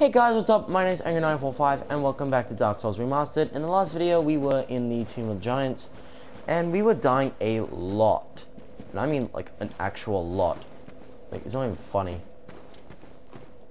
Hey guys, what's up? My name is Angry945 and welcome back to Dark Souls Remastered. In the last video, we were in the Tomb of Giants and we were dying a lot. And I mean like an actual lot. Like, it's not even funny.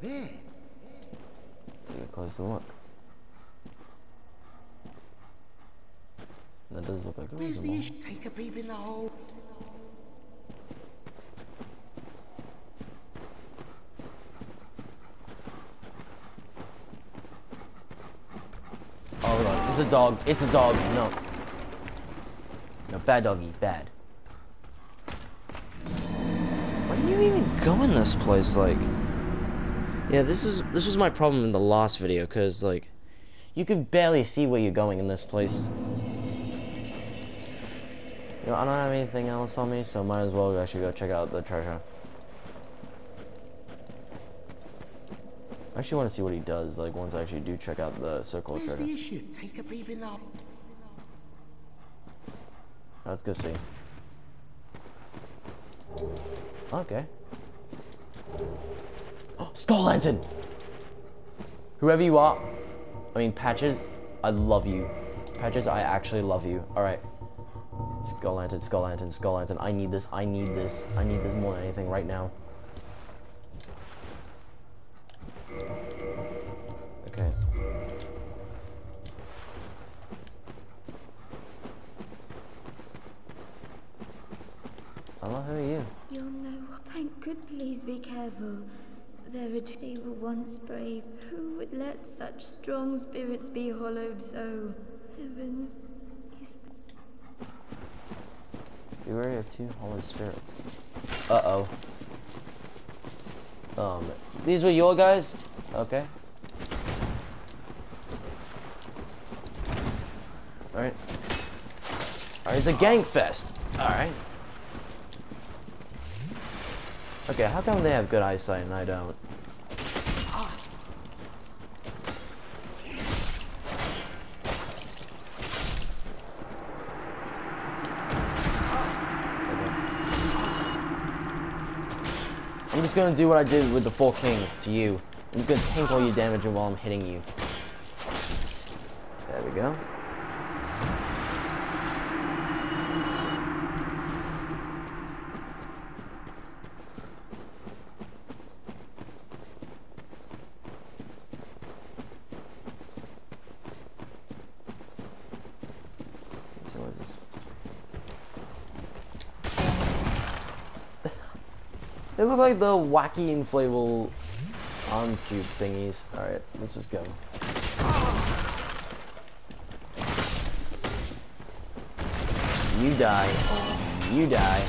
There. A closer look. That does look like a Where's the issue? Take a peep in the hole. Oh, look, it's a dog. It's a dog. No. No, bad doggy. Bad. Why do you even go in this place? Like, yeah, this is this was my problem in the last video, cause like, you could barely see where you're going in this place. You know, I don't have anything else on me, so might as well actually go check out the treasure. I actually want to see what he does, like, once I actually do check out the circle of Where's treasure. the issue? Take a peep in the. Let's go see. Okay. Oh, Skull Lantern! Whoever you are, I mean, Patches, I love you. Patches, I actually love you. Alright. Skull Lantern, Skull Lantern, Skull Lantern. I need this, I need this. I need this more than anything right now. Okay. Hello, who are you? You'll know. Thank good, please be careful. There are two. They were once brave. Who would let such strong spirits be hollowed so? Heavens, is Beware of two holy spirits. Uh-oh. Um, these were your guys? Okay. Alright. Alright, it's a gang fest. Alright. Okay, how come they have good eyesight and I don't? I'm just gonna do what I did with the Four Kings to you. I'm just gonna tank all your damage while I'm hitting you. There we go. So what is this supposed to be? They look like the wacky inflatable arm tube thingies. Alright, let's just go. You die. You die.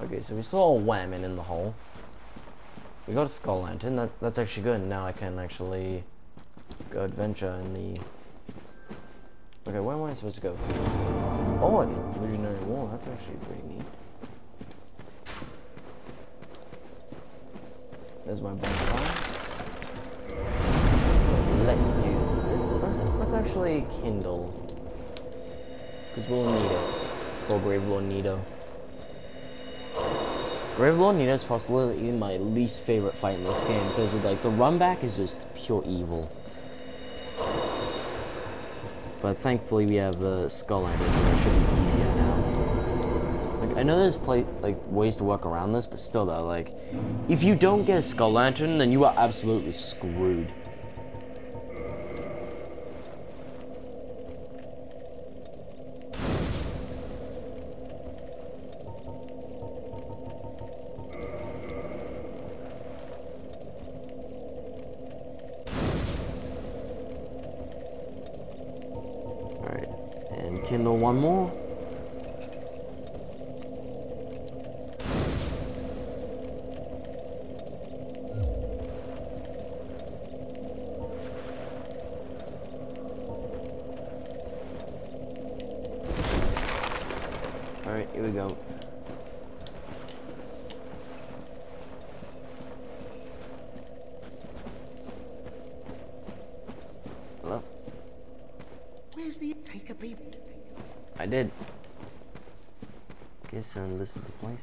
Okay, so we saw a whammon in the hole. We got a skull lantern. That, that's actually good. Now I can actually go adventure in the. Okay, where am I supposed to go? Oh, an illusionary wall. That's actually pretty neat. There's my bonfire. Let's do. Let's, let's actually kindle. Because we'll need it for Grave Lord Nito. Gravelord Nito is possibly my least favorite fight in this game because like the run back is just pure evil. But thankfully we have the Skull Lantern, so that should be easier now. Like I know there's play like ways to work around this, but still though, like if you don't get a Skull Lantern, then you are absolutely screwed. And kindle one more. Alright, here we go. Hello? Where's the take a peep? I did. Guess and this is the place.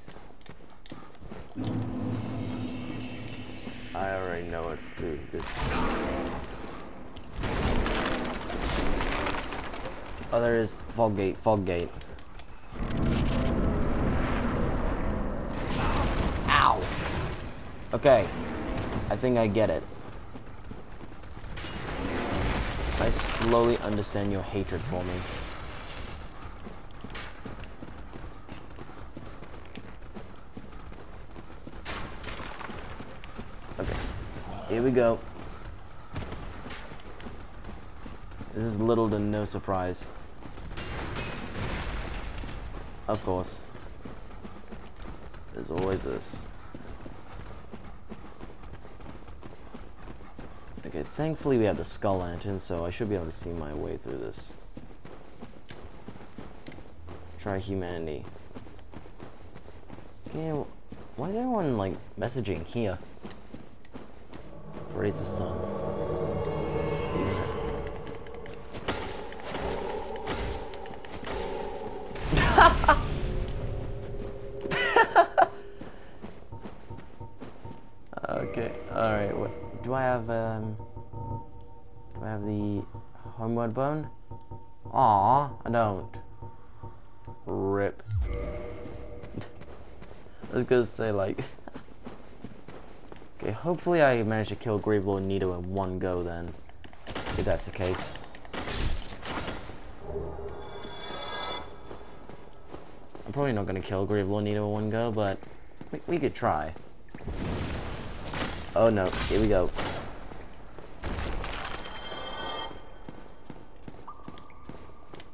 I already know it's through this. Oh, there is fog gate. Fog gate. Ow. Okay. I think I get it. I slowly understand your hatred for me. Okay. Here we go. This is little to no surprise. Of course. There's always this. Okay, thankfully we have the skull lantern, so I should be able to see my way through this. Try humanity. Okay, why is everyone like messaging here? Raise the sun. okay, alright, what do I have um do I have the homeward bone? Aw, I don't. Rip. I was gonna say like Okay, hopefully I manage to kill Gravelord Nito in one go then. If that's the case. I'm probably not gonna kill Gravelord Nito in one go, but we, we could try. Oh no, here we go.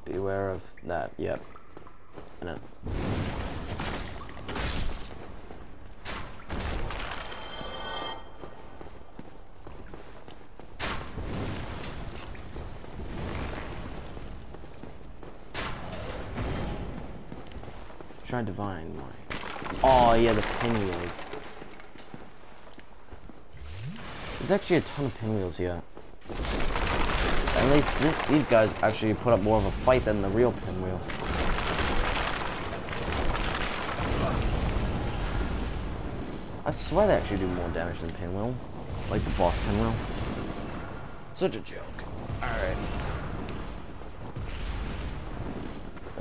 Beware of that, yep. I know. Try divine. Why? Oh yeah, the pinwheels. There's actually a ton of pinwheels here. At least these guys actually put up more of a fight than the real pinwheel. I swear they actually do more damage than pinwheel, like the boss pinwheel. Such a joke. Alright.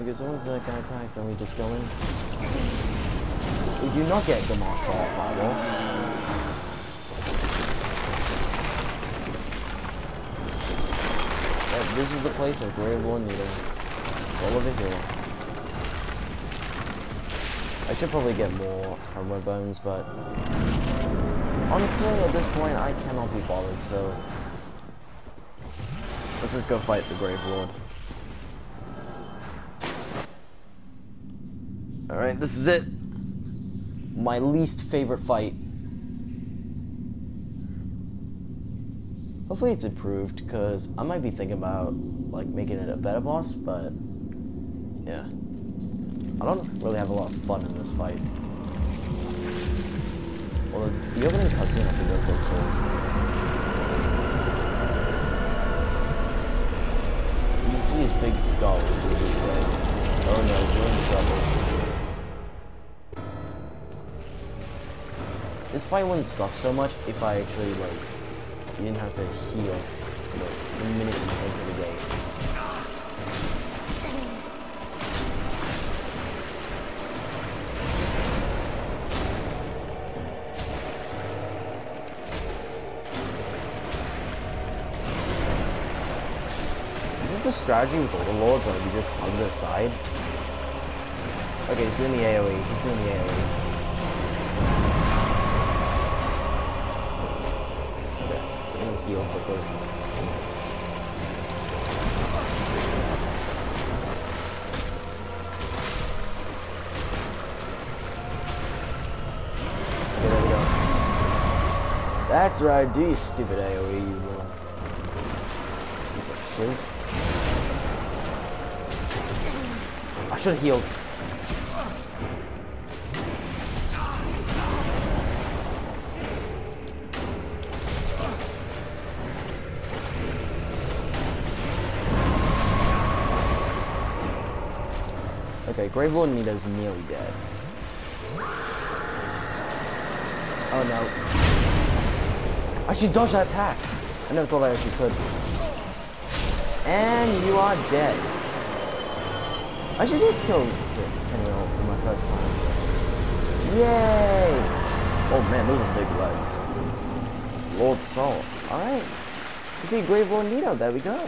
Okay, so once that guy attacks, then we just go in. We do not get demolished by that fireball. Yeah, this is the place of Gravelord Nito. Soul of a hero. I should probably get more homeward bones, but honestly, at this point, I cannot be bothered, so let's just go fight the Grave Lord. Alright, this is it. My least favorite fight. Hopefully it's improved, because I might be thinking about, like, making it a better boss, but, yeah. I don't really have a lot of fun in this fight. Well, the opening cutscene actually does cool. You can see his big skull, like, oh no, we're in trouble. This fight wouldn't suck so much if I actually, like, didn't have to heal like, the minute you enter the game. Is this the strategy with Overlords where you just hug the side? Okay, he's doing the AoE. He's doing the AoE. Heal there we go. That's right, do you stupid AoE, you little piece of shiz. I should have healed. Okay, Grave Lord Nito's nearly dead. Oh no. I should dodge that attack. I never thought I actually could. And you are dead. I should did kill Kenny for my first time. Yay! Oh man, those are big legs. Lord Soul. Alright. Defeat Grave Lord Nito, there we go.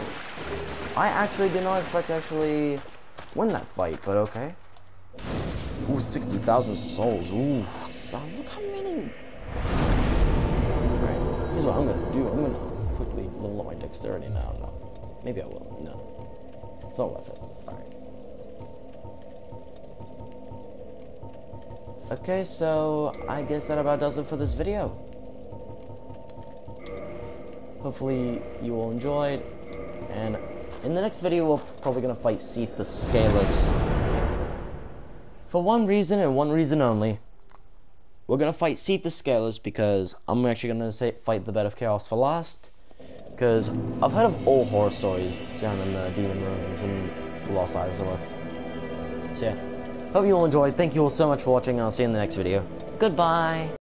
I actually did not expect actually win that fight, but okay. Ooh, 60,000 souls. Ooh, so look how many. Alright, here's what I'm gonna do. I'm gonna quickly level up my dexterity now. No. Maybe I will. No. It's not worth it. Alright. Okay, so I guess that about does it for this video. Hopefully you all enjoyed, and in the next video we're probably gonna fight Seath the Scaleless. For one reason and one reason only. We're gonna fight Seath the Scaleless because I'm actually gonna say fight the Bed of Chaos for last. Because I've heard of all horror stories down in the Demon Ruins and Lost of So yeah. Hope you all enjoyed. Thank you all so much for watching. And I'll see you in the next video. Goodbye.